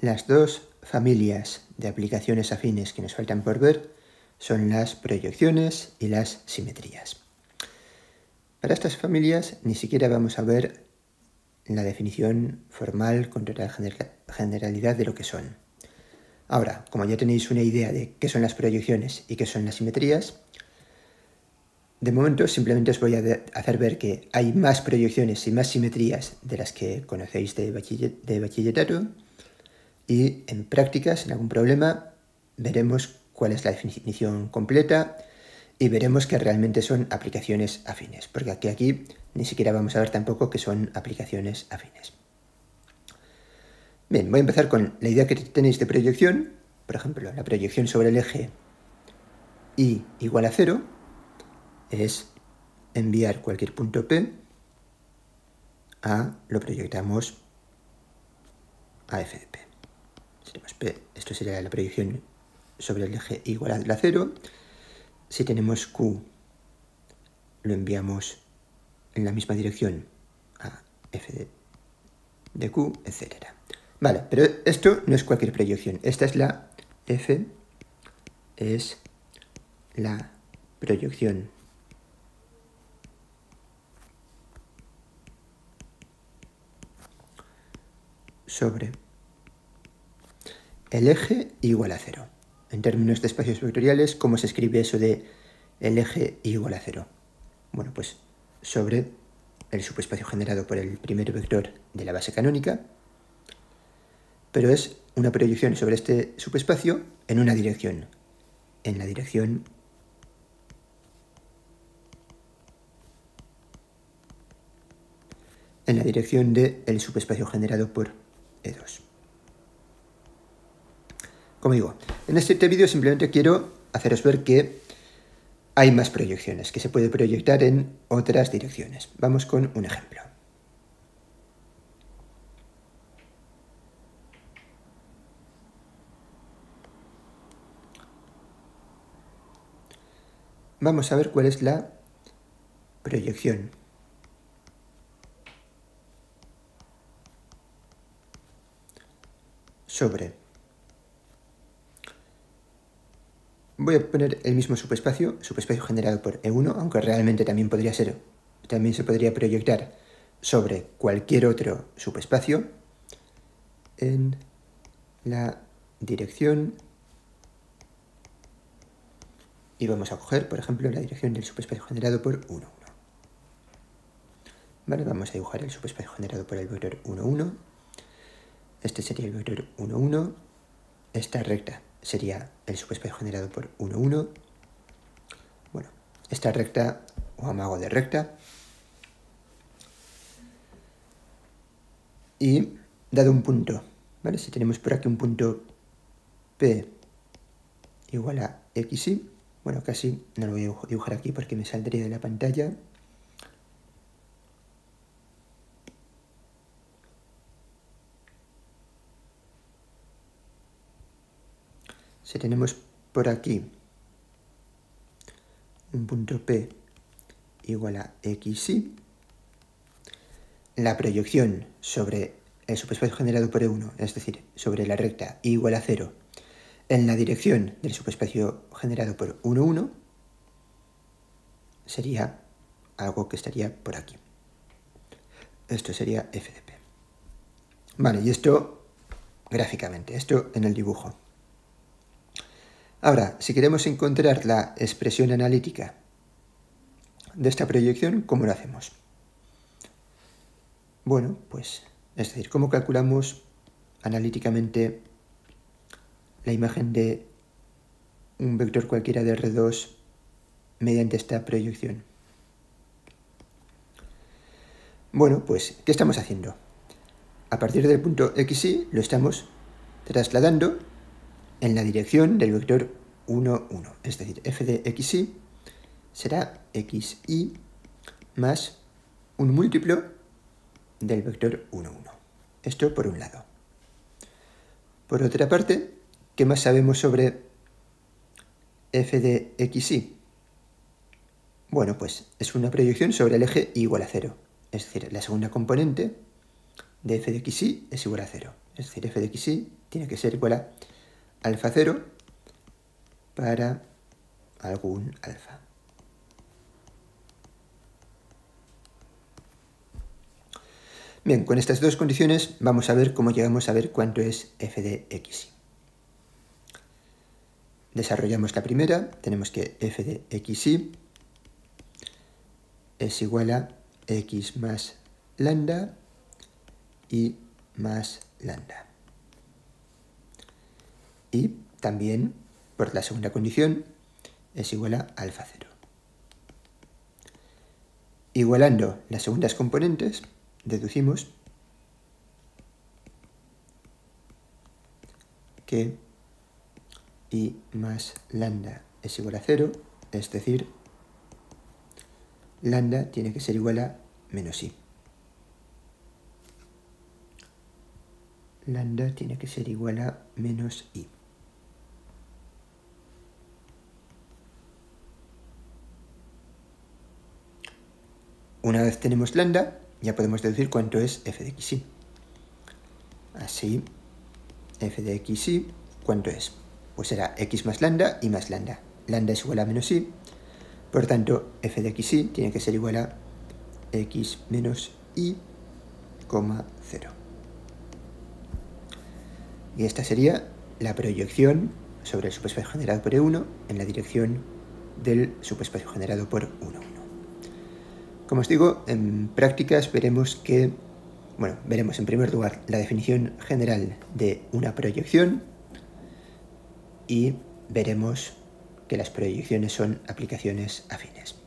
Las dos familias de aplicaciones afines que nos faltan por ver son las proyecciones y las simetrías. Para estas familias ni siquiera vamos a ver la definición formal con total generalidad de lo que son. Ahora, como ya tenéis una idea de qué son las proyecciones y qué son las simetrías, de momento simplemente os voy a hacer ver que hay más proyecciones y más simetrías de las que conocéis de, bachillerato y en prácticas, en algún problema, veremos cuál es la definición completa y veremos que realmente son aplicaciones afines, porque aquí, aquí ni siquiera vamos a ver tampoco que son aplicaciones afines. Bien, voy a empezar con la idea que tenéis de proyección. Por ejemplo, la proyección sobre el eje y igual a cero es enviar cualquier punto P a, lo proyectamos a f de P. Esto sería la proyección sobre el eje igual a la cero. Si tenemos Q, lo enviamos en la misma dirección a f de, de Q, etc. Vale, pero esto no es cualquier proyección. Esta es la F, es la proyección sobre el eje igual a cero. En términos de espacios vectoriales, ¿cómo se escribe eso de el eje igual a cero? Bueno, pues sobre el subespacio generado por el primer vector de la base canónica, pero es una proyección sobre este subespacio en una dirección, en la dirección en la dirección del subespacio generado por E2. Como digo, en este vídeo simplemente quiero haceros ver que hay más proyecciones, que se puede proyectar en otras direcciones. Vamos con un ejemplo. Vamos a ver cuál es la proyección. Sobre. Voy a poner el mismo subespacio, subespacio generado por E1, aunque realmente también podría ser, también se podría proyectar sobre cualquier otro subespacio en la dirección y vamos a coger, por ejemplo, la dirección del subespacio generado por 1, 1. Vale, vamos a dibujar el subespacio generado por el vector 1, 1. Este sería el vector 1, 1. Esta recta sería el subespacio generado por 1, 1. Bueno, esta recta o amago de recta. Y dado un punto, ¿vale? Si tenemos por aquí un punto P igual a xy, bueno, casi no lo voy a dibujar aquí porque me saldría de la pantalla. Si tenemos por aquí un punto P igual a xy, la proyección sobre el subespacio generado por E1, es decir, sobre la recta igual a 0 en la dirección del subespacio generado por 1, 1 sería algo que estaría por aquí. Esto sería f de p. Vale, y esto gráficamente, esto en el dibujo. Ahora, si queremos encontrar la expresión analítica de esta proyección, ¿cómo lo hacemos? Bueno, pues, es decir, ¿cómo calculamos analíticamente la imagen de un vector cualquiera de R2 mediante esta proyección. Bueno, pues, ¿qué estamos haciendo? A partir del punto xy lo estamos trasladando en la dirección del vector 1, 1. Es decir, f de xy será xy más un múltiplo del vector 1, 1. Esto por un lado. Por otra parte, ¿Qué más sabemos sobre f de xy? Bueno, pues es una proyección sobre el eje igual a cero. Es decir, la segunda componente de f de xy es igual a cero. Es decir, f de xy tiene que ser igual a alfa 0 para algún alfa. Bien, con estas dos condiciones vamos a ver cómo llegamos a ver cuánto es f de x. Desarrollamos la primera, tenemos que f de xy es igual a x más lambda y más lambda. Y también, por la segunda condición, es igual a alfa 0. Igualando las segundas componentes, deducimos que y más lambda es igual a 0, es decir, lambda tiene que ser igual a menos i. Lambda tiene que ser igual a menos i. Una vez tenemos lambda, ya podemos deducir cuánto es f de xy. Así, f de xy, ¿cuánto es? Pues será x más lambda y más lambda. Lambda es igual a menos i, por tanto, f de xy tiene que ser igual a x menos y, 0. Y esta sería la proyección sobre el subespacio generado por E1 en la dirección del subespacio generado por 1, 1. Como os digo, en prácticas veremos que, bueno, veremos en primer lugar la definición general de una proyección y veremos que las proyecciones son aplicaciones afines.